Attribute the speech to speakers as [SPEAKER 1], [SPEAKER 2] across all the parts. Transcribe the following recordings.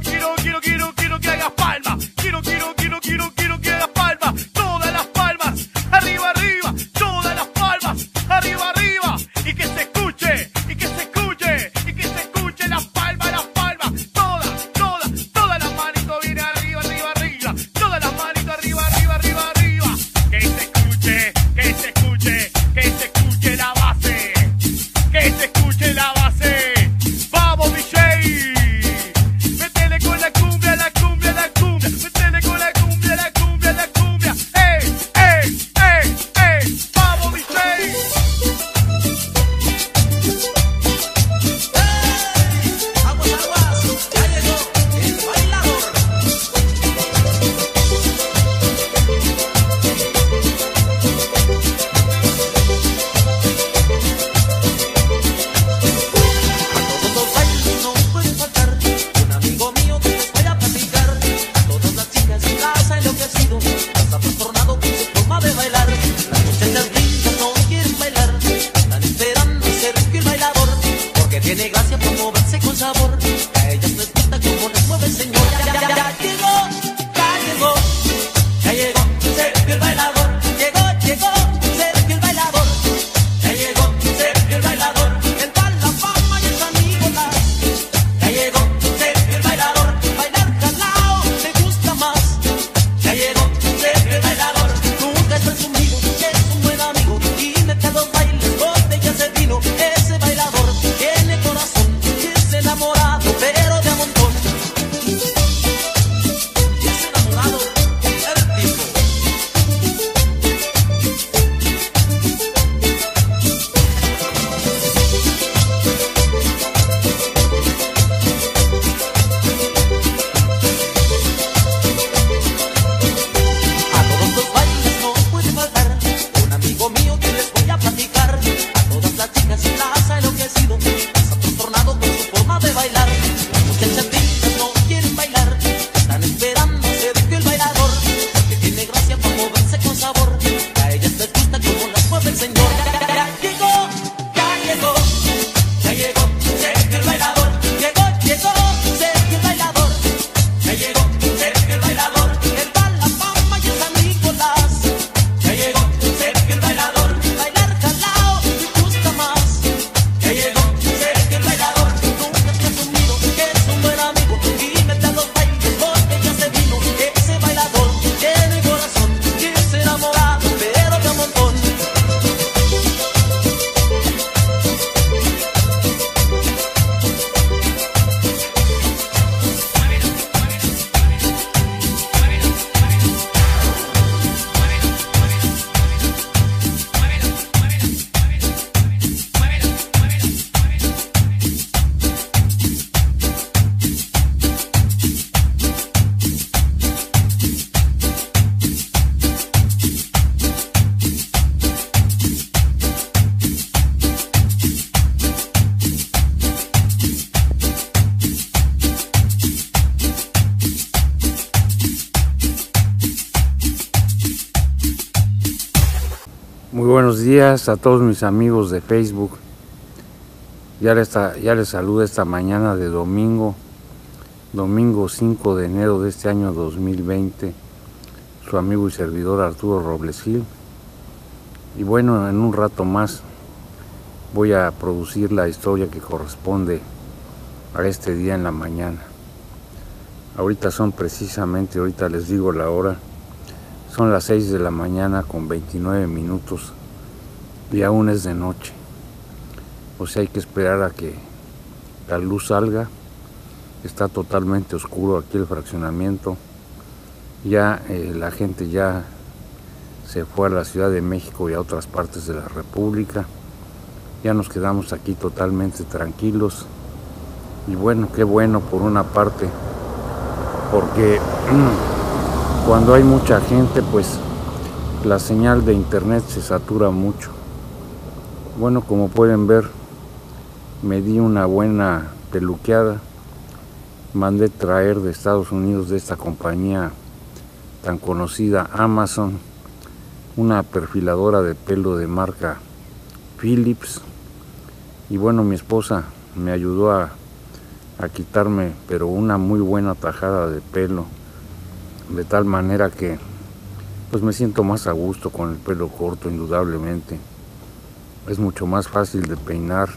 [SPEAKER 1] quiero, quiero, quiero, quiero, que hagas palma. Quiero, quiero,
[SPEAKER 2] días a todos mis amigos de Facebook. Ya les, saludo esta mañana de domingo, domingo 5 de enero de este año 2020, su amigo y servidor Arturo Robles Gil. Y bueno, en un rato más voy a producir la historia que corresponde a este día en la mañana. Ahorita son precisamente, ahorita les digo la hora, son las 6 de la mañana con 29 minutos y aún es de noche. O sea, hay que esperar a que la luz salga. Está totalmente oscuro aquí el fraccionamiento. Ya eh, la gente ya se fue a la Ciudad de México y a otras partes de la República. Ya nos quedamos aquí totalmente tranquilos. Y bueno, qué bueno por una parte, porque cuando hay mucha gente, pues la señal de internet se satura mucho. Bueno, como pueden ver, me di una buena peluqueada. Mandé traer de Estados Unidos de esta compañía tan conocida Amazon, una perfiladora de pelo de marca Philips. Y bueno, mi esposa me ayudó a a quitarme, pero una muy buena tajada de pelo, de tal manera que pues me siento más a gusto con el pelo corto, indudablemente. Es mucho más fácil de peinar,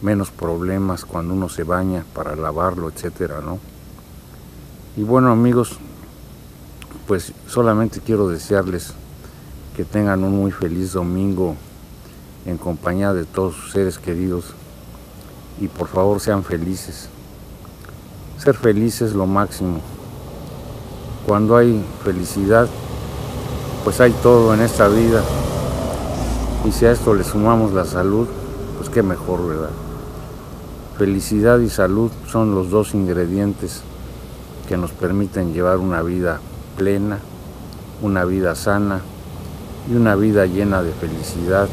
[SPEAKER 2] menos problemas cuando uno se baña para lavarlo, etcétera, ¿no? Y bueno, amigos, pues solamente quiero desearles que tengan un muy feliz domingo en compañía de todos sus seres queridos y por favor sean felices. Ser feliz es lo máximo. Cuando hay felicidad, pues hay todo en esta vida. Y si a esto le sumamos la salud, pues qué mejor, ¿verdad? Felicidad y salud son los dos ingredientes que nos permiten llevar una vida plena, una vida sana y una vida llena de felicidad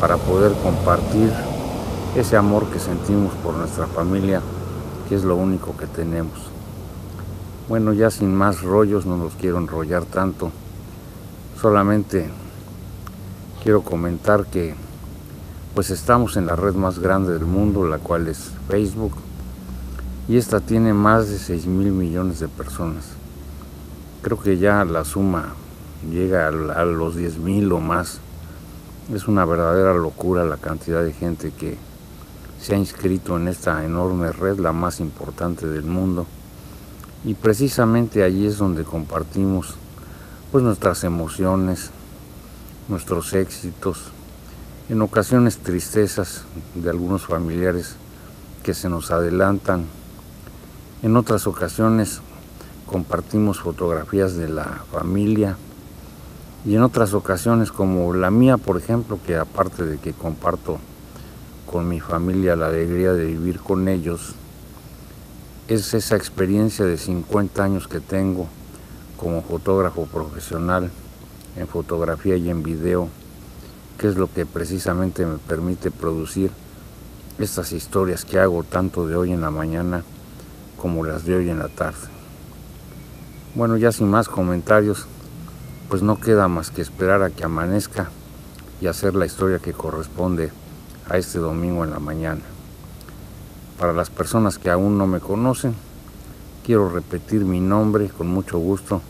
[SPEAKER 2] para poder compartir ese amor que sentimos por nuestra familia, que es lo único que tenemos. Bueno, ya sin más rollos, no los quiero enrollar tanto. Solamente quiero comentar que pues estamos en la red más grande del mundo, la cual es Facebook, y esta tiene más de 6 mil millones de personas. Creo que ya la suma llega a, los 10 mil o más. Es una verdadera locura la cantidad de gente que se ha inscrito en esta enorme red, la más importante del mundo. Y precisamente allí es donde compartimos pues nuestras emociones, nuestros éxitos, en ocasiones tristezas de algunos familiares que se nos adelantan, en otras ocasiones compartimos fotografías de la familia y en otras ocasiones como la mía, por ejemplo, que aparte de que comparto con mi familia la alegría de vivir con ellos, es esa experiencia de 50 años que tengo como fotógrafo profesional en fotografía y en video, que es lo que precisamente me permite producir estas historias que hago tanto de hoy en la mañana como las de hoy en la tarde. Bueno, ya sin más comentarios, pues no queda más que esperar a que amanezca y hacer la historia que corresponde a este domingo en la mañana. Para las personas que aún no me conocen, quiero repetir mi nombre con mucho gusto,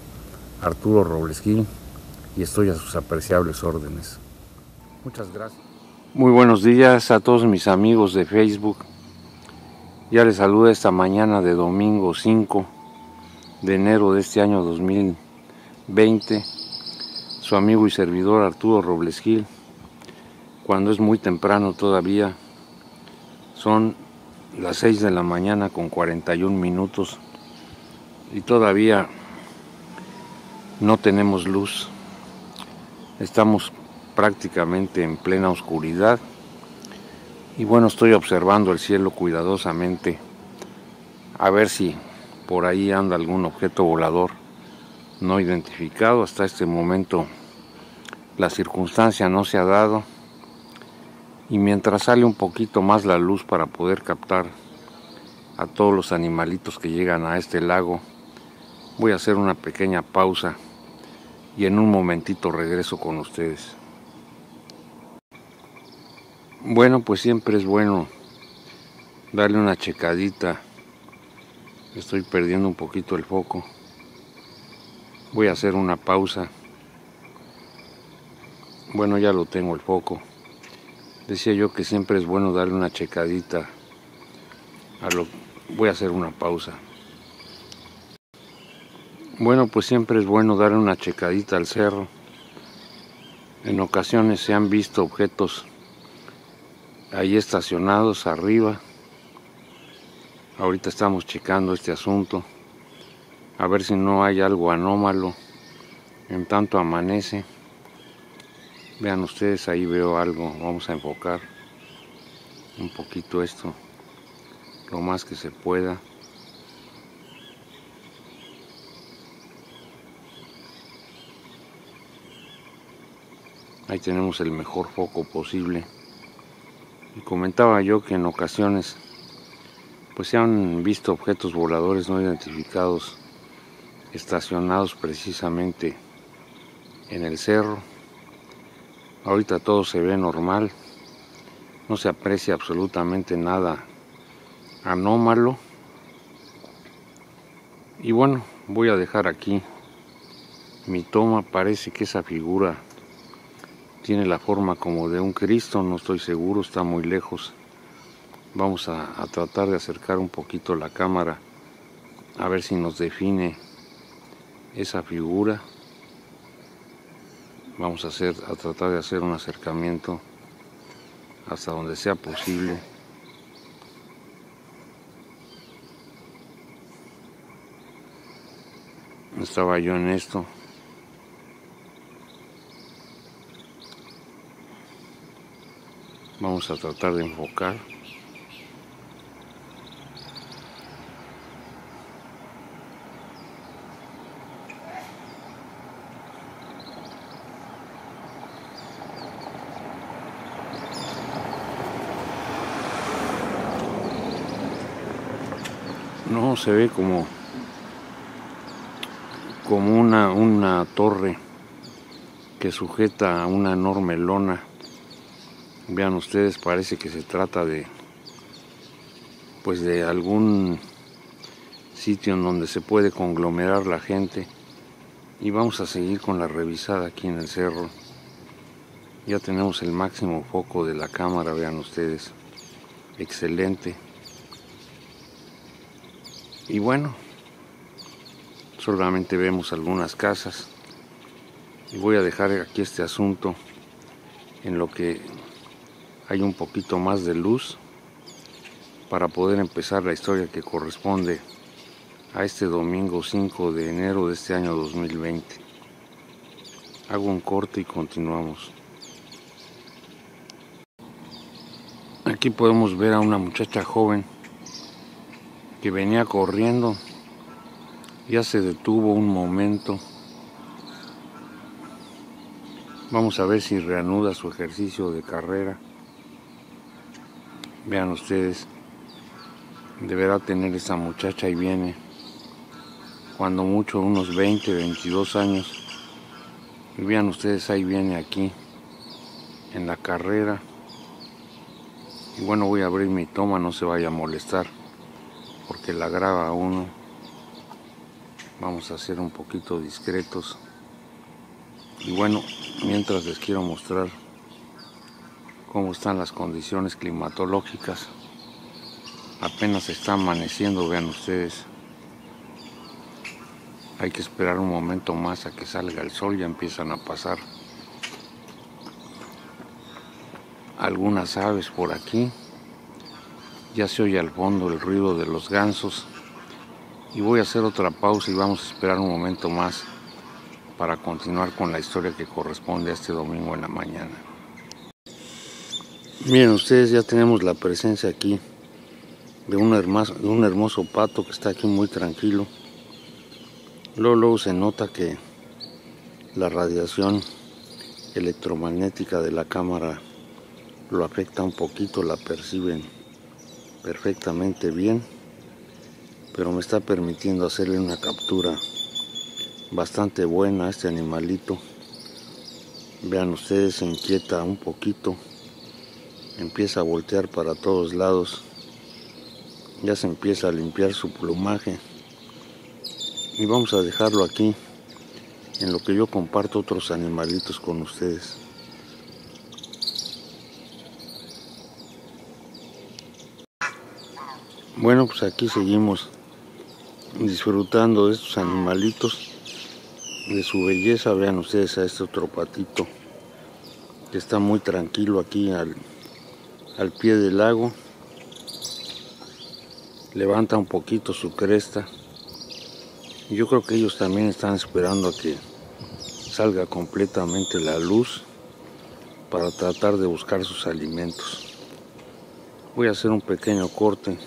[SPEAKER 2] Arturo Robles Gil, y estoy a sus apreciables órdenes. Muchas gracias. Muy buenos días a todos mis amigos de Facebook. Ya les saludo esta mañana de domingo 5 de enero de este año 2020. Su amigo y servidor Arturo Robles Gil. Cuando es muy temprano todavía, son las 6 de la mañana con 41 minutos y todavía no tenemos luz. Estamos prácticamente en plena oscuridad. Y bueno, estoy observando el cielo cuidadosamente. A ver si por ahí anda algún objeto volador no identificado. Hasta este momento la circunstancia no se ha dado. Y mientras sale un poquito más la luz para poder captar a todos los animalitos que llegan a este lago, voy a hacer una pequeña pausa y en un momentito regreso con ustedes. Bueno, pues siempre es bueno darle una checadita. Estoy perdiendo un poquito el foco. Voy a hacer una pausa. Bueno, ya lo tengo el foco. Decía yo que siempre es bueno darle una checadita a lo voy a hacer una pausa. Bueno, pues siempre es bueno darle una checadita al cerro. En ocasiones se han visto objetos ahí estacionados arriba. Ahorita estamos checando este asunto. A ver si no hay algo anómalo. En tanto amanece. Vean ustedes, ahí veo algo. Vamos a enfocar un poquito esto. Lo más que se pueda. Ahí tenemos el mejor foco posible. Y comentaba yo que en ocasiones pues se han visto objetos voladores no identificados estacionados precisamente en el cerro. Ahorita todo se ve normal, no se aprecia absolutamente nada anómalo. Y bueno, voy a dejar aquí mi toma. Parece que esa figura tiene la forma como de un Cristo, no estoy seguro, está muy lejos. Vamos a, tratar de acercar un poquito la cámara a ver si nos define esa figura. Vamos a, hacer, a tratar de hacer un acercamiento hasta donde sea posible. Estaba yo en esto. Vamos a tratar de enfocar. No se ve como como una, una torre que sujeta a una enorme lona. Vean ustedes, parece que se trata de pues de algún sitio en donde se puede conglomerar la gente. Y vamos a seguir con la revisada aquí en el cerro. Ya tenemos el máximo foco de la cámara, vean ustedes. Excelente. Y bueno, solamente vemos algunas casas. Y voy a dejar aquí este asunto en lo que hay un poquito más de luz para poder empezar la historia que corresponde a este domingo 5 de enero de este año 2020. Hago un corte y continuamos. Aquí podemos ver a una muchacha joven que venía corriendo. Ya se detuvo un momento. Vamos a ver si reanuda su ejercicio de carrera. Vean ustedes, deberá tener esa muchacha y viene, cuando mucho, unos 20, 22 años. Y vean ustedes, ahí viene aquí, en la carrera. Y bueno, voy a abrir mi toma, no se vaya a molestar, porque la graba uno. Vamos a ser un poquito discretos. Y bueno, mientras les quiero mostrar cómo están las condiciones climatológicas. Apenas está amaneciendo, vean ustedes. Hay que esperar un momento más a que salga el sol, ya empiezan a pasar algunas aves por aquí. Ya se oye al fondo el ruido de los gansos. Y voy a hacer otra pausa y vamos a esperar un momento más para continuar con la historia que corresponde a este domingo en la mañana. Miren ustedes, ya tenemos la presencia aquí de un, hermoso, pato que está aquí muy tranquilo. Luego, luego se nota que la radiación electromagnética de la cámara lo afecta un poquito, la perciben perfectamente bien, pero me está permitiendo hacerle una captura bastante buena a este animalito. Vean ustedes, se inquieta un poquito, empieza a voltear para todos lados, ya se empieza a limpiar su plumaje y vamos a dejarlo aquí en lo que yo comparto otros animalitos con ustedes. Bueno, pues aquí seguimos disfrutando de estos animalitos, de su belleza. Vean ustedes a este otro patito que está muy tranquilo aquí al, al pie del lago. Levanta un poquito su cresta. Yo creo que ellos también están esperando a que salga completamente la luz para tratar de buscar sus alimentos. Voy a hacer un pequeño corte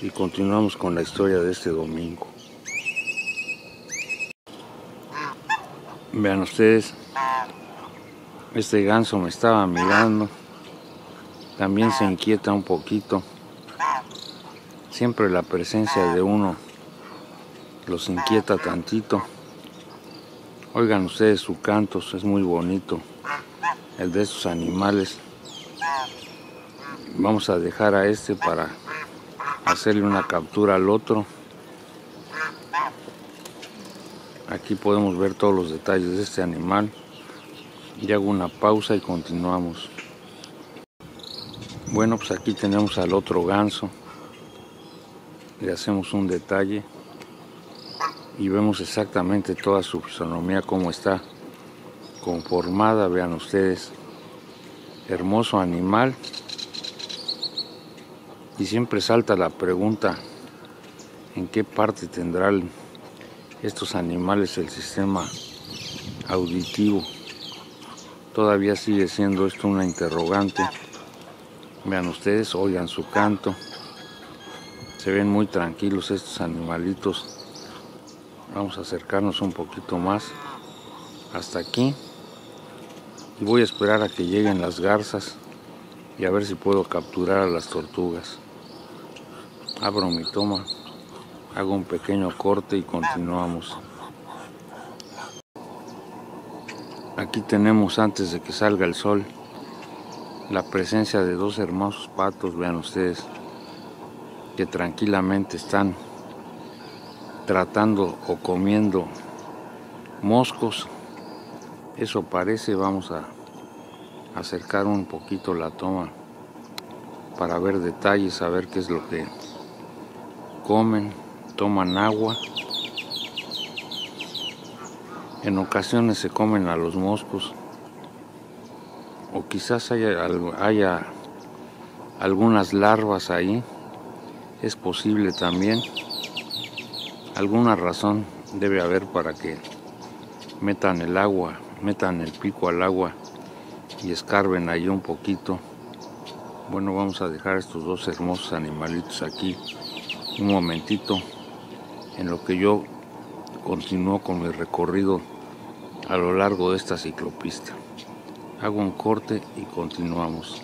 [SPEAKER 2] y continuamos con la historia de este domingo. Vean ustedes, este ganso me estaba mirando, también se inquieta un poquito. Siempre la presencia de uno los inquieta tantito. Oigan ustedes su canto, es muy bonito, el de estos animales. Vamos a dejar a este para hacerle una captura al otro. Aquí podemos ver todos los detalles de este animal. Y hago una pausa y continuamos. Bueno, pues aquí tenemos al otro ganso. Le hacemos un detalle y vemos exactamente toda su fisonomía, cómo está conformada, vean ustedes. Hermoso animal. Y siempre salta la pregunta, ¿en qué parte tendrán estos animales el sistema auditivo? Todavía sigue siendo esto una interrogante. Vean ustedes, oigan su canto. Se ven muy tranquilos estos animalitos. Vamos a acercarnos un poquito más hasta aquí. Y voy a esperar a que lleguen las garzas y a ver si puedo capturar a las tortugas. Abro mi toma, hago un pequeño corte y continuamos. Aquí tenemos antes de que salga el sol la presencia de dos hermosos patos, vean ustedes, que tranquilamente están tratando o comiendo moscos. Eso parece, vamos a acercar un poquito la toma para ver detalles, saber qué es lo que comen, toman agua en ocasiones se comen a los moscos o quizás haya, algunas larvas ahí, es posible también. Alguna razón debe haber para que metan el agua, metan el pico al agua y escarben ahí un poquito. Bueno, vamos a dejar estos dos hermosos animalitos aquí un momentito en lo que yo continúo con mi recorrido a lo largo de esta ciclopista. Hago un corte y continuamos.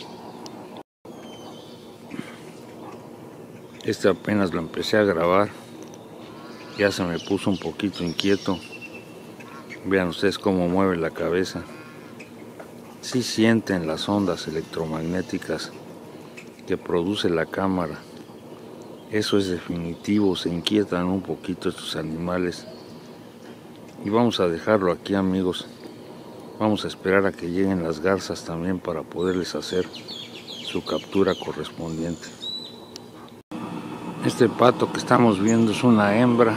[SPEAKER 2] Este apenas lo empecé a grabar. Ya se me puso un poquito inquieto. Vean ustedes cómo mueve la cabeza. Si sienten las ondas electromagnéticas que produce la cámara. Eso es definitivo, se inquietan un poquito estos animales y vamos a dejarlo aquí amigos. Vamos a esperar a que lleguen las garzas también para poderles hacer su captura correspondiente. Este pato que estamos viendo es una hembra.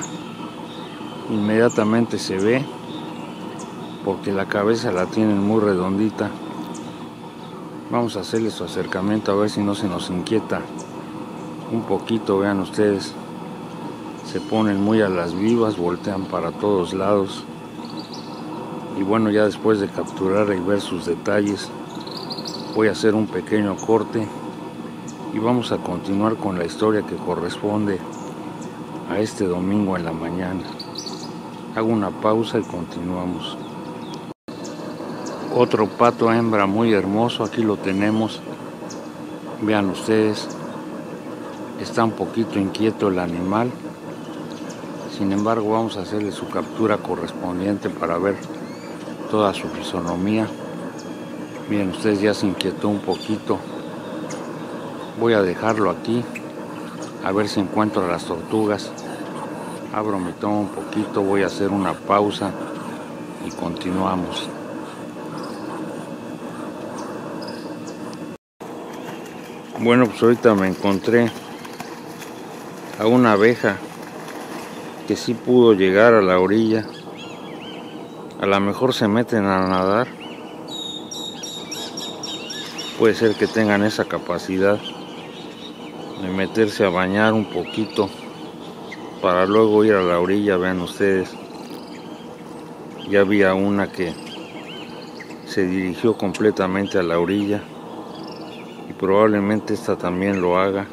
[SPEAKER 2] Inmediatamente se ve porque la cabeza la tienen muy redondita. Vamos a hacerle su acercamiento a ver si no se nos inquieta un poquito, vean ustedes se ponen muy a las vivas, voltean para todos lados. Y bueno, ya después de capturar y ver sus detalles, voy a hacer un pequeño corte y vamos a continuar con la historia que corresponde a este domingo en la mañana. Hago una pausa y continuamos. Otro pato hembra muy hermoso, aquí lo tenemos. Vean ustedes, está un poquito inquieto el animal. Sin embargo, vamos a hacerle su captura correspondiente para ver toda su fisonomía. Miren, ustedes ya se inquietó un poquito. Voy a dejarlo aquí, a ver si encuentro las tortugas. Abro mi tomo un poquito, voy a hacer una pausa y continuamos. Bueno, pues ahorita me encontré a una abeja que sí pudo llegar a la orilla. A lo mejor se meten a nadar. Puede ser que tengan esa capacidad de meterse a bañar un poquito para luego ir a la orilla, vean ustedes. Ya había una que se dirigió completamente a la orilla y probablemente esta también lo haga.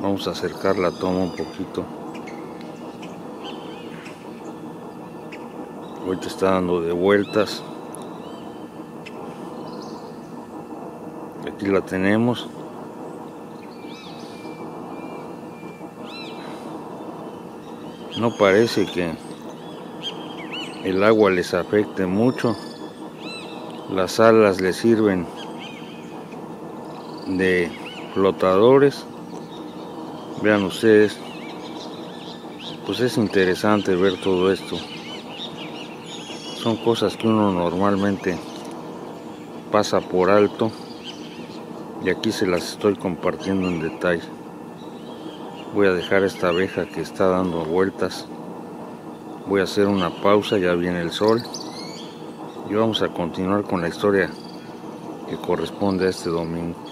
[SPEAKER 2] Vamos a acercar la toma un poquito. Ahorita está dando de vueltas. Aquí la tenemos. No parece que el agua les afecte mucho. Las alas les sirven de flotadores Vean ustedes, pues es interesante ver todo esto. Son cosas que uno normalmente pasa por alto y aquí se las estoy compartiendo en detalle. Voy a dejar esta abeja que está dando vueltas. Voy a hacer una pausa, ya viene el sol. Y vamos a continuar con la historia que corresponde a este domingo.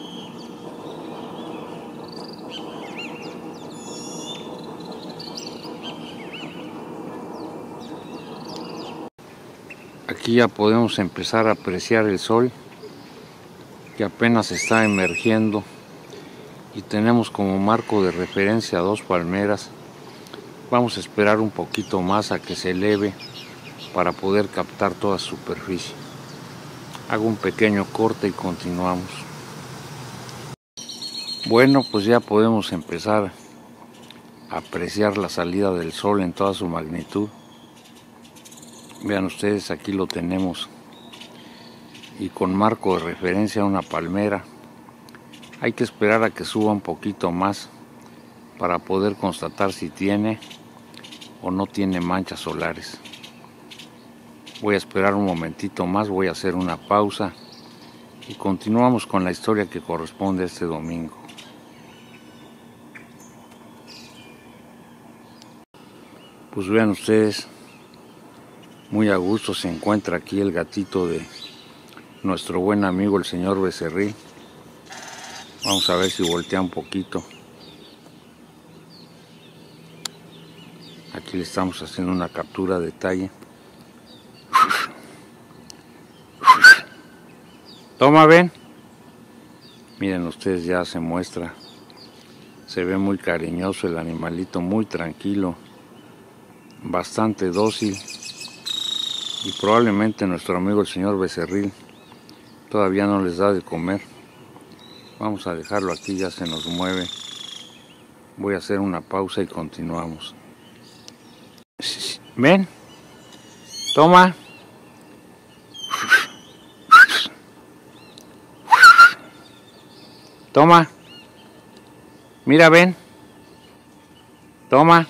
[SPEAKER 2] Aquí ya podemos empezar a apreciar el sol que apenas está emergiendo y tenemos como marco de referencia dos palmeras. Vamos a esperar un poquito más a que se eleve para poder captar toda su superficie. Hago un pequeño corte y continuamos. Bueno, pues ya podemos empezar a apreciar la salida del sol en toda su magnitud. Vean ustedes, aquí lo tenemos. Y con marco de referencia una palmera. Hay que esperar a que suba un poquito más para poder constatar si tiene o no tiene manchas solares. Voy a esperar un momentito más, voy a hacer una pausa y continuamos con la historia que corresponde a este domingo. Pues vean ustedes, muy a gusto se encuentra aquí el gatito de nuestro buen amigo el señor Becerril. Vamos a ver si voltea un poquito. Aquí le estamos haciendo una captura de detalle. Toma, ven. Miren ustedes, ya se muestra. Se ve muy cariñoso el animalito, muy tranquilo, bastante dócil. Y probablemente nuestro amigo el señor Becerril todavía no les da de comer. Vamos a dejarlo aquí, ya se nos mueve. Voy a hacer una pausa y continuamos. Ven, toma. Toma. Mira, ven. Toma.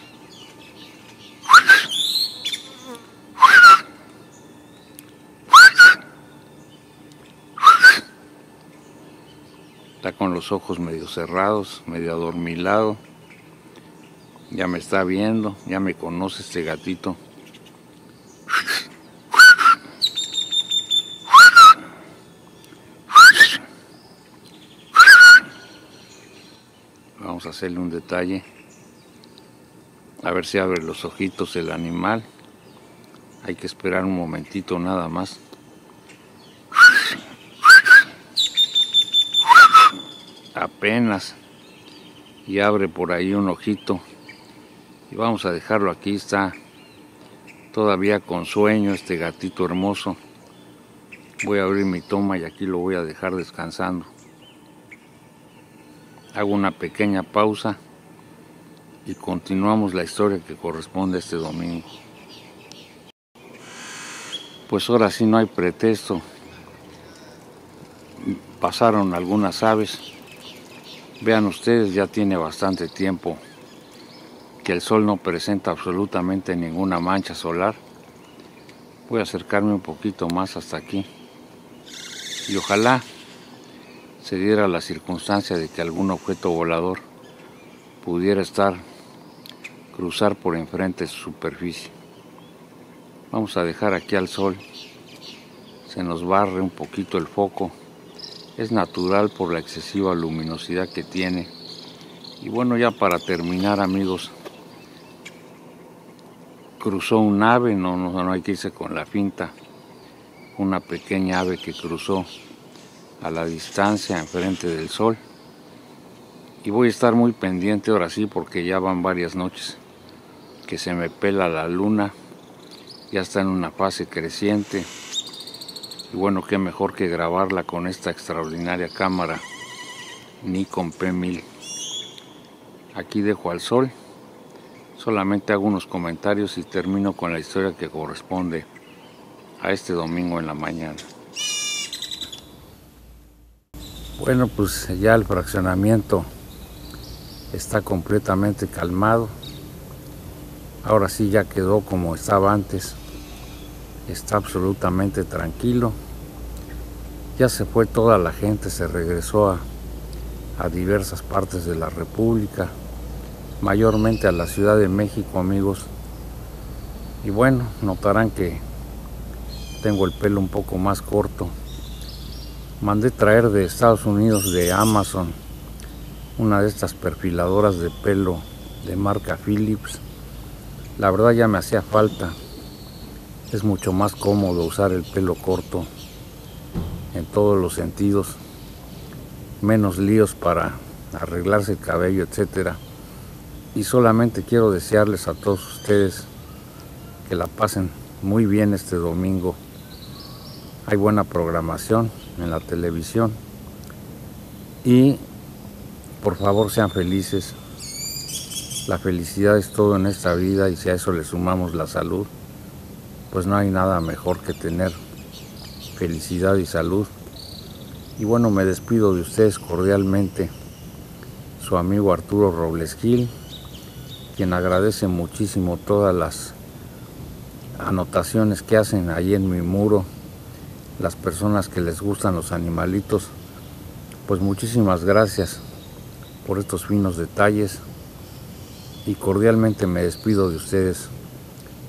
[SPEAKER 2] Con los ojos medio cerrados, medio adormilado. Ya me está viendo, ya me conoce este gatito. Vamos a hacerle un detalle. A ver si abre los ojitos el animal. Hay que esperar un momentito nada más. Y abre por ahí un ojito. Y vamos a dejarlo aquí. Está todavía con sueño este gatito hermoso. Voy a abrir mi toma y aquí lo voy a dejar descansando hago una pequeña pausa y continuamos la historia que corresponde a este domingo. Pues ahora sí no hay pretexto. Pasaron algunas aves. Vean ustedes, ya tiene bastante tiempo que el sol no presenta absolutamente ninguna mancha solar. Voy a acercarme un poquito más hasta aquí. Y ojalá se diera la circunstancia de que algún objeto volador pudiera estar, cruzar por enfrente su superficie. Vamos a dejar aquí al sol, se nos barre un poquito el foco, es natural por la excesiva luminosidad que tiene. Y bueno, ya para terminar amigos, cruzó un ave, no, no, no hay que irse con la finta, una pequeña ave que cruzó a la distancia enfrente del sol. Y voy a estar muy pendiente ahora sí porque ya van varias noches que se me pela la luna. Ya está en una fase creciente. Y bueno, qué mejor que grabarla con esta extraordinaria cámara Nikon P1000. Aquí dejo al sol. Solamente hago unos comentarios y termino con la historia que corresponde a este domingo en la mañana. Bueno, pues ya el fraccionamiento está completamente calmado. Ahora sí ya quedó como estaba antes. Está absolutamente tranquilo. Ya se fue toda la gente, se regresó a, a diversas partes de la República, mayormente a la Ciudad de México, amigos. Y bueno, notarán que tengo el pelo un poco más corto. Mandé traer de Estados Unidos, de Amazon, una de estas perfiladoras de pelo de marca Philips. La verdad ya me hacía falta. Es mucho más cómodo usar el pelo corto en todos los sentidos. Menos líos para arreglarse el cabello, etcétera. Y solamente quiero desearles a todos ustedes que la pasen muy bien este domingo. Hay buena programación en la televisión. Y por favor sean felices. La felicidad es todo en esta vida y si a eso le sumamos la salud, pues no hay nada mejor que tener felicidad y salud. Y bueno, me despido de ustedes cordialmente, su amigo Arturo Robles Gil, quien agradece muchísimo todas las anotaciones que hacen ahí en mi muro, las personas que les gustan los animalitos, pues muchísimas gracias por estos finos detalles y cordialmente me despido de ustedes.